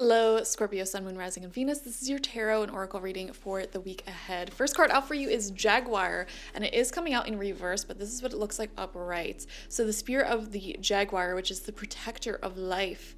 Hello, Scorpio, Sun, Moon, Rising, and Venus. This is your tarot and oracle reading for the week ahead. First card out for you is Jaguar, and it is coming out in reverse, but this is what it looks like upright. So, the spirit of the Jaguar, which is the protector of life,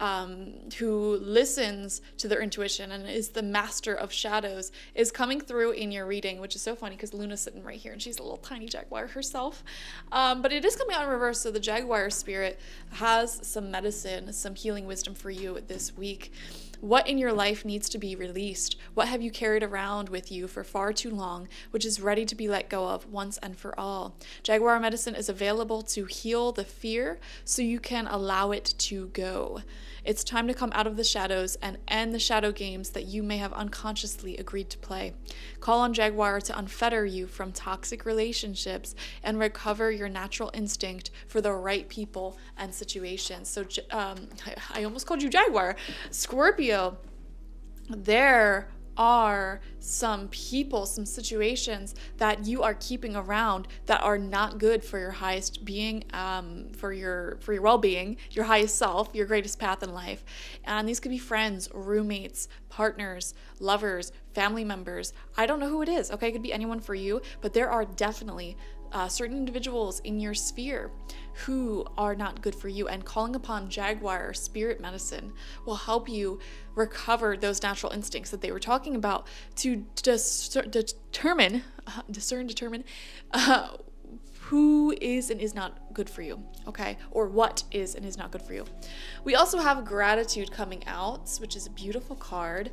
um, who listens to their intuition and is the master of shadows, is coming through in your reading, which is so funny because Luna's sitting right here and she's a little tiny jaguar herself. Um, but it is coming out in reverse, so the jaguar spirit has some medicine, some healing wisdom for you this week. What in your life needs to be released? What have you carried around with you for far too long, which is ready to be let go of once and for all? Jaguar medicine is available to heal the fear so you can allow it to go. It's time to come out of the shadows and end the shadow games that you may have unconsciously agreed to play. Call on Jaguar to unfetter you from toxic relationships and recover your natural instinct for the right people and situations. So, um, I, almost called you Jaguar. Scorpio, there are some people, some situations that you are keeping around that are not good for your highest being, um, for your for your well-being, your highest self, your greatest path in life. And these could be friends, roommates, partners, lovers, family members. I don't know who it is. Okay, it could be anyone for you, but there are definitely uh, certain individuals in your sphere who are not good for you. And calling upon Jaguar spirit medicine will help you recover those natural instincts that they were talking about to dis- determine, uh, discern, determine uh, who is and is not good for you, okay? Or what is and is not good for you. We also have gratitude coming out, which is a beautiful card.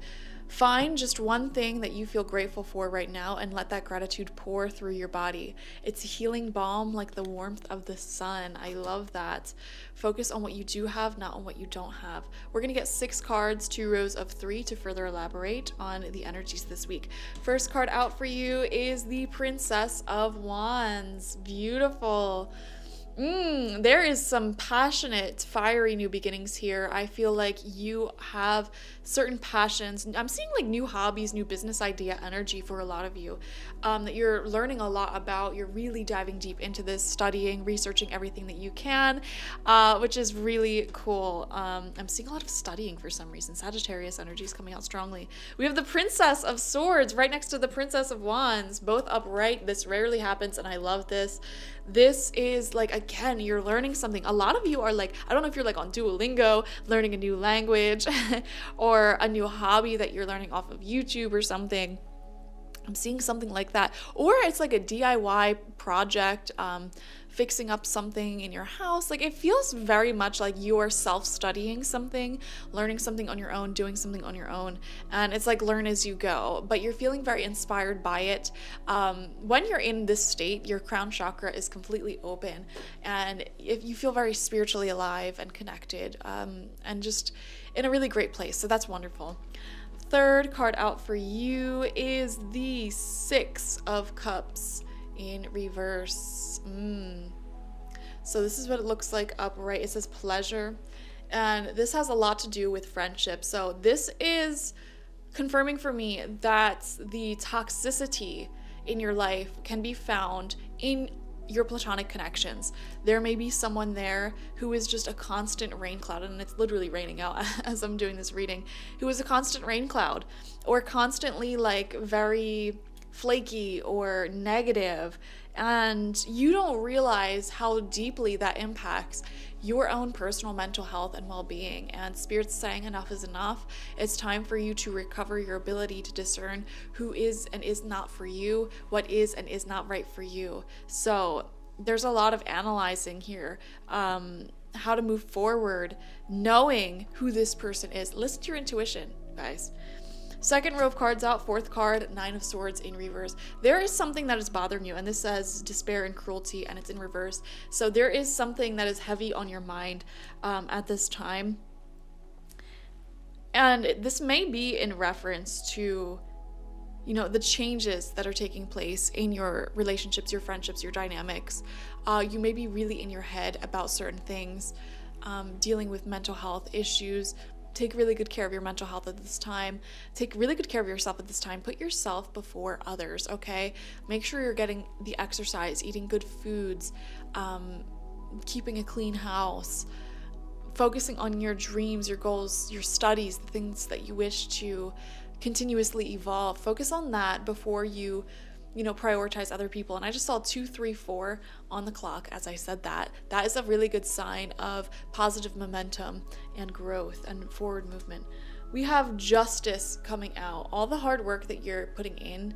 Find just one thing that you feel grateful for right now and let that gratitude pour through your body. It's a healing balm like the warmth of the sun. I love that. Focus on what you do have, not on what you don't have. We're going to get six cards, two rows of three to further elaborate on the energies this week. First card out for you is the Princess of Wands. Beautiful. Mm, there is some passionate, fiery new beginnings here. I feel like you have certain passions. I'm seeing like new hobbies, new business idea energy for a lot of you um, that you're learning a lot about. You're really diving deep into this, studying, researching everything that you can, uh, which is really cool. Um, I'm seeing a lot of studying for some reason. Sagittarius energy is coming out strongly. We have the Princess of Swords right next to the Princess of Wands, both upright. This rarely happens, and I love this this is like again you're learning something. A lot of you are like i don't know if you're like on duolingo learning a new language or a new hobby that you're learning off of youtube or something i'm seeing something like that or it's like a diy project um, fixing up something in your house. Like it feels very much like you are self studying something, learning something on your own, doing something on your own. And it's like learn as you go, but you're feeling very inspired by it. Um, when you're in this state, your crown chakra is completely open and if you feel very spiritually alive and connected um, and just in a really great place. So that's wonderful third card out for you is the Six of Cups in reverse. Mm. So this is what it looks like upright. It says pleasure. And this has a lot to do with friendship. So this is confirming for me that the toxicity in your life can be found in your platonic connections. There may be someone there who is just a constant rain cloud, and it's literally raining out as I'm doing this reading, who is a constant rain cloud, or constantly like very flaky or negative, and you don't realize how deeply that impacts your own personal mental health and well being. And Spirit's saying enough is enough. It's time for you to recover your ability to discern who is and is not for you, what is and is not right for you. So, there's a lot of analyzing here. Um, how to move forward, knowing who this person is. Listen to your intuition, guys. Second row of cards out, fourth card, Nine of Swords in reverse. There is something that is bothering you, and this says despair and cruelty, and it's in reverse. So there is something that is heavy on your mind um, at this time. And this may be in reference to, you know, the changes that are taking place in your relationships, your friendships, your dynamics. Uh, you may be really in your head about certain things. Um, dealing with mental health issues, take really good care of your mental health at this time. Take really good care of yourself at this time. Put yourself before others, okay? Make sure you're getting the exercise, eating good foods, um, keeping a clean house. focusing on your dreams, your goals, your studies, the things that you wish to continuously evolve. Focus on that before you you know, prioritize other people. And I just saw two, three, four on the clock as I said that. That is a really good sign of positive momentum and growth and forward movement. We have justice coming out. All the hard work that you're putting in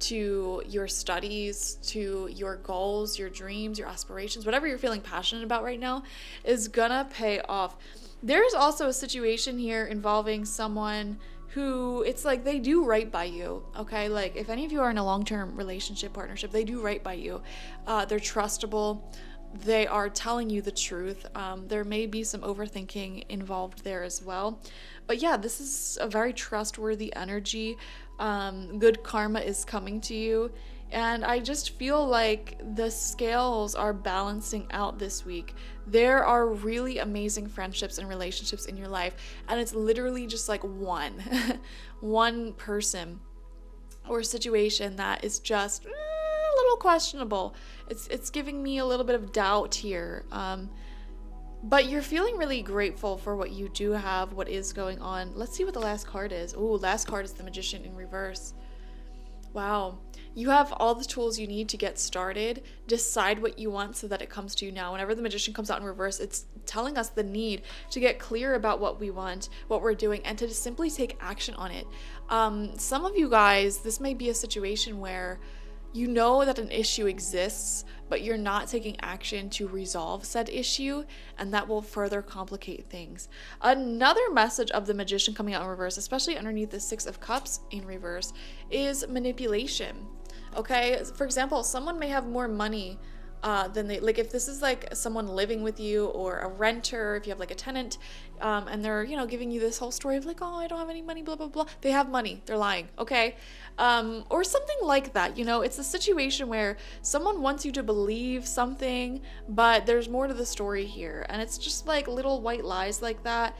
to your studies, to your goals, your dreams, your aspirations, whatever you're feeling passionate about right now is gonna pay off. There's also a situation here involving someone who it's like they do right by you okay? Like if any of you are in a long-term relationship partnership they do right by you. Uh, they're trustable. They are telling you the truth. Um, there may be some overthinking involved there as well. But yeah this is a very trustworthy energy. Um, good karma is coming to you and I just feel like the scales are balancing out this week. There are really amazing friendships and relationships in your life, and it's literally just like one, one person or situation that is just eh, a little questionable. It's it's giving me a little bit of doubt here. Um, but you're feeling really grateful for what you do have, what is going on. Let's see what the last card is. Ooh, last card is the Magician in reverse. Wow you have all the tools you need to get started. Decide what you want so that it comes to you now. Whenever the magician comes out in reverse, it's telling us the need to get clear about what we want, what we're doing, and to simply take action on it. Um, some of you guys, this may be a situation where you know that an issue exists, but you're not taking action to resolve said issue, and that will further complicate things. Another message of the magician coming out in reverse, especially underneath the Six of Cups in reverse, is manipulation. Okay, for example, someone may have more money uh, then they like if this is like someone living with you or a renter if you have like a tenant um, and they're you know giving you this whole story of like oh i don't have any money blah blah blah they have money they're lying okay? Um, or something like that you know? It's a situation where someone wants you to believe something but there's more to the story here and it's just like little white lies like that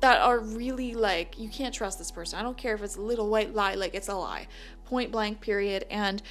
that are really like you can't trust this person. I don't care if it's a little white lie like it's a lie point blank period and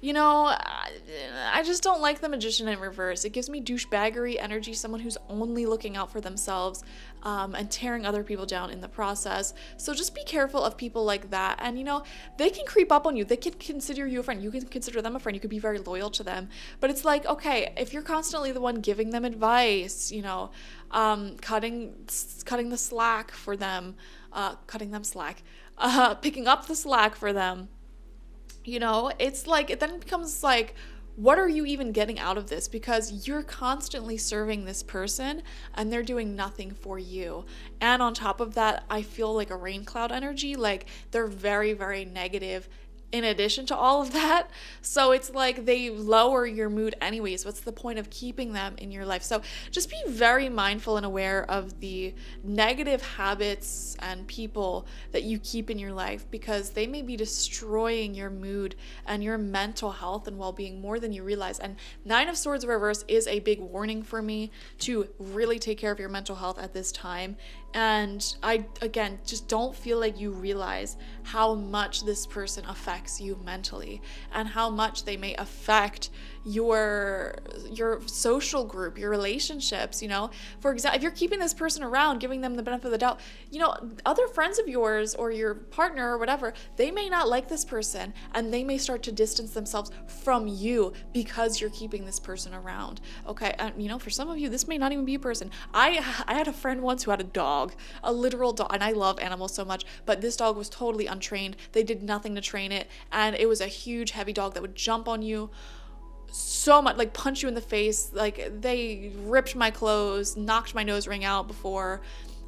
you know, I just don't like the magician in reverse. It gives me douchebaggery energy, someone who's only looking out for themselves um, and tearing other people down in the process. So just be careful of people like that. And you know, they can creep up on you. They can consider you a friend. You can consider them a friend. You could be very loyal to them. But it's like, okay, if you're constantly the one giving them advice, you know, um, cutting cutting the slack for them, uh, cutting them slack, uh, picking up the slack for them you know, it's like, it then becomes like, what are you even getting out of this? Because you're constantly serving this person and they're doing nothing for you. And on top of that, I feel like a rain cloud energy. Like they're very, very negative in addition to all of that. So it's like they lower your mood anyways. What's the point of keeping them in your life? So just be very mindful and aware of the negative habits and people that you keep in your life because they may be destroying your mood and your mental health and well-being more than you realize. And 9 of swords reverse is a big warning for me to really take care of your mental health at this time and I, again, just don't feel like you realize how much this person affects you mentally and how much they may affect your your social group your relationships you know? For example if you're keeping this person around giving them the benefit of the doubt you know other friends of yours or your partner or whatever they may not like this person and they may start to distance themselves from you because you're keeping this person around okay? And you know for some of you this may not even be a person. I i had a friend once who had a dog a literal dog and i love animals so much but this dog was totally untrained. They did nothing to train it and it was a huge heavy dog that would jump on you so much like punch you in the face like they ripped my clothes knocked my nose ring out before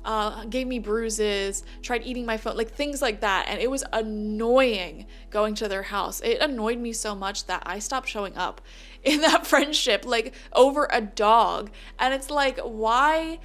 uh, gave me bruises tried eating my phone like things like that. And it was annoying going to their house. It annoyed me so much that i stopped showing up in that friendship like over a dog. And it's like why?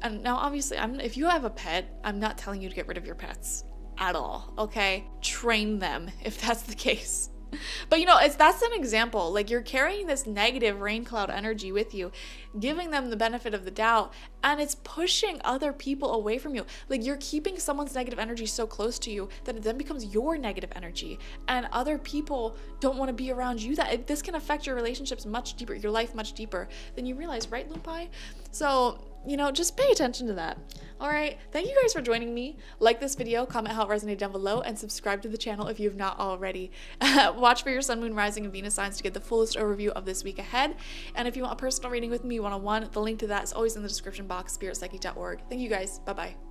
And now obviously i'm if you have a pet i'm not telling you to get rid of your pets at all okay? Train them if that's the case but you know, it's that's an example. Like you're carrying this negative rain cloud energy with you, giving them the benefit of the doubt, and it's pushing other people away from you. Like you're keeping someone's negative energy so close to you that it then becomes your negative energy, and other people don't want to be around you. That it, this can affect your relationships much deeper, your life much deeper than you realize, right, Lumpai? So you know, just pay attention to that. All right, thank you guys for joining me. Like this video, comment how it resonated down below, and subscribe to the channel if you have not already. Watch for your sun, moon, rising, and Venus signs to get the fullest overview of this week ahead. And if you want a personal reading with me one on one, the link to that is always in the description box, spiritpsychic.org. Thank you guys. Bye bye.